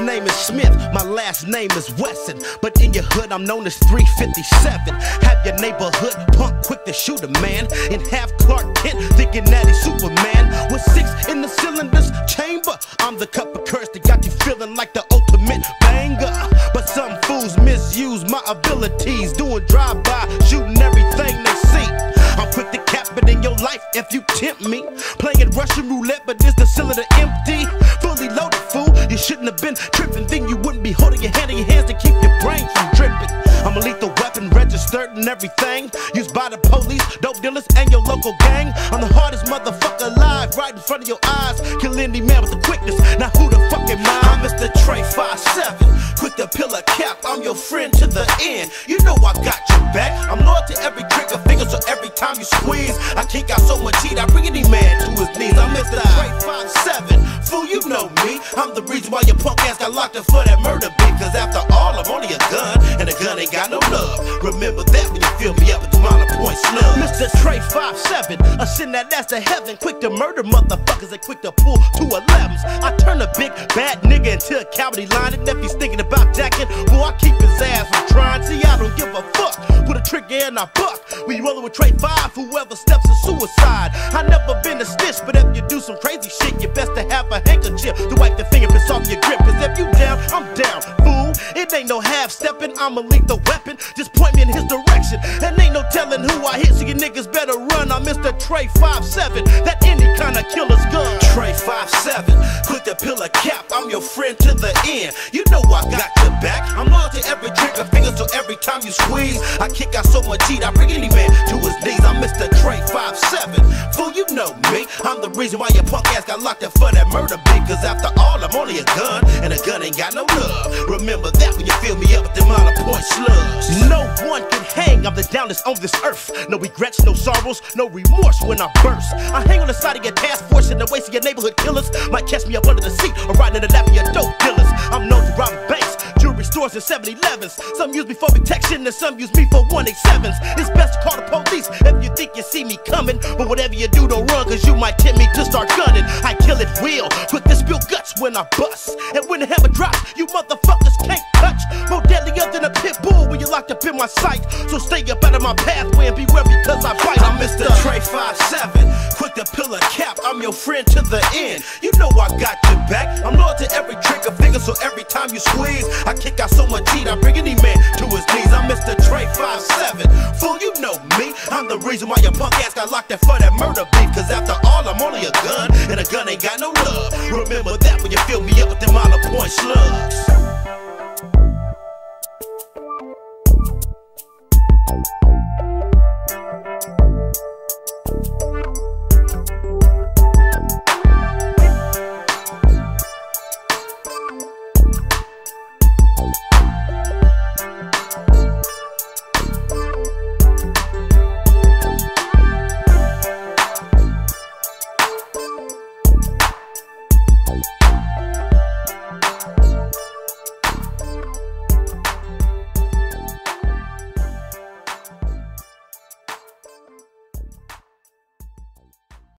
name is Smith, my last name is Wesson. But in your hood, I'm known as 357. Have your neighborhood punk quick to shoot a man. And have Clark Kent thinking that he's Superman. With six in the cylinders chamber, I'm the cup of curse that got you feeling like the ultimate banger. But some fools misuse my abilities, been tripping. Then you wouldn't be holding your hand in your hands to keep your brain from dripping. I'm a lethal weapon, registered and everything. Used by the police, dope dealers, and your local gang. I'm the hardest motherfucker alive, right in front of your eyes. Kill any man with the quickness. Now who the fuck am I? I'm Mr. Trey 57. Quick to pill a cap, I'm your friend to the end. You know I got your back. I'm loyal to every trigger finger, so every time you squeeze, I kick out so much heat, I bring any I'm the reason why your punk ass got locked up for that murder beat. Cause after all, I'm only a gun, and a gun ain't got no love. Remember that when you fill me up with the hollow point slug. Mr. Trey 57, a send that ass to heaven. Quick to murder motherfuckers and quick to pull two 11s. I turn a big bad nigga into a cowardly line. And if he's thinking about jacking, boy, I keep his ass from trying. See, I don't give a fuck. A trigger in a buck. We rollin' with Trey 5, whoever steps is suicide. I never been a snitch, but if you do some crazy shit, you best to have a handkerchief to wipe the fingerprints off your grip. Cause if you down, I'm down, fool. It ain't no half stepping, I'm a lethal weapon. Just point me in his direction. And ain't no telling who I hit, so you niggas better run. I'm Mr. Trey 57, that any kind of killer's gun. Trey 57, quick to pill a cap, I'm your friend to the end. You know I got I kick out so much heat, I bring any man to his knees. I'm Mr. Trey 57, fool, you know me. I'm the reason why your punk ass got locked up for that murder beat. Cause after all, I'm only a gun, and a gun ain't got no love. Remember that when you fill me up with them amount of point slugs. No one can hang, I'm the downest on this earth. No regrets, no sorrows, no remorse when I burst. I hang on the side of your task force in the waist of your neighborhood killers. Might catch me up under the seat or riding in the lap of your dope dealers. I'm known to rob banks, stores, and 7 Elevens. Some use me for protection, and some use me for 187s. It's best to call the police if you think you see me coming. But whatever you do, don't run, cause you might tempt me to start gunning. I kill it real, quick to spill guts when I bust. And when the hammer drops, you motherfuckers can't touch. More deadlier than a pit bull when you're locked up in my sight. So stay up out of my pathway and beware because I bite. I'm Mr. Trey 57, quick to pill a cap. I'm your friend to the end. You know I got your back. I'm loyal to every trigger finger, so every time you squeeze, I kick out reason why your punk ass got locked up for that murder beat. Cause after all, I'm only a gun, and a gun ain't got no love. Remember that when you fill me up with them hollow point slugs.